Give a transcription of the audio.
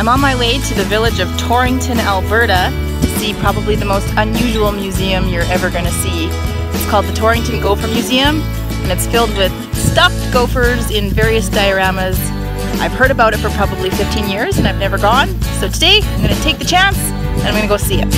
I'm on my way to the village of Torrington, Alberta to see probably the most unusual museum you're ever going to see. It's called the Torrington Gopher Museum and it's filled with stuffed gophers in various dioramas. I've heard about it for probably 15 years and I've never gone. So today I'm going to take the chance and I'm going to go see it.